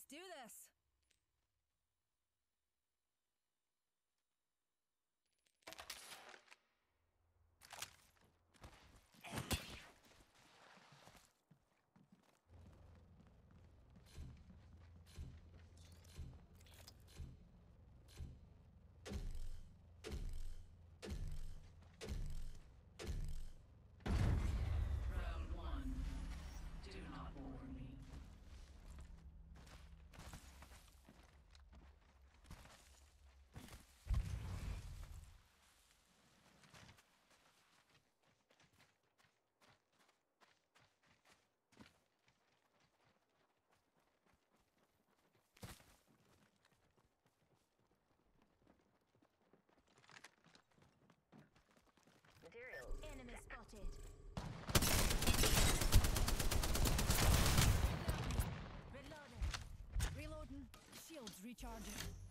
Let's do this. Reloading. Shields recharging.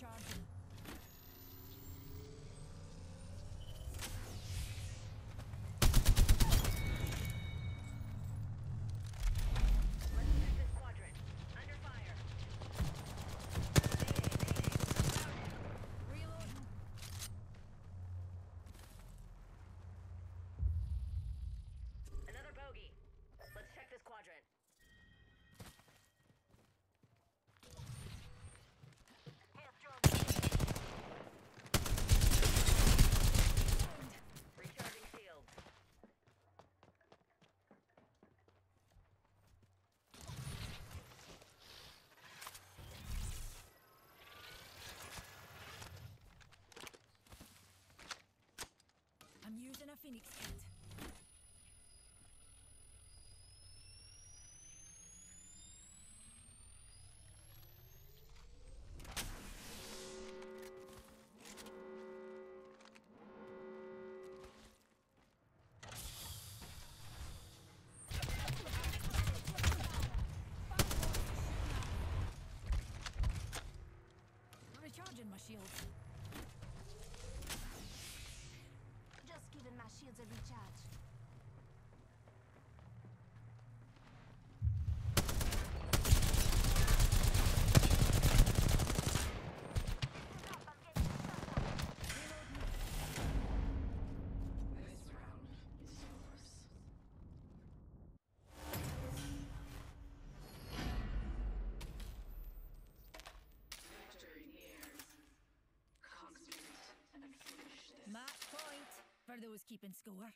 Recharging. Phoenix kit. Those keeping score.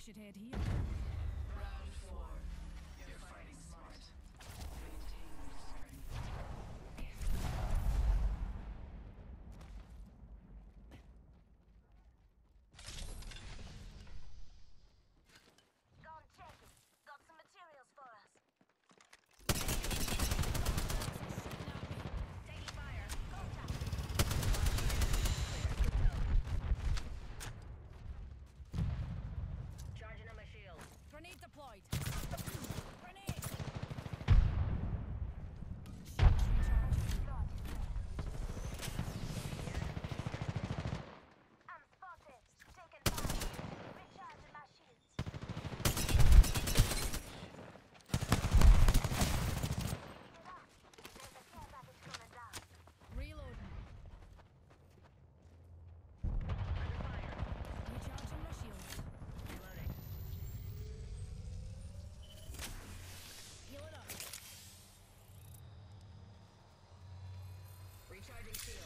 We should head here. Recharging shield.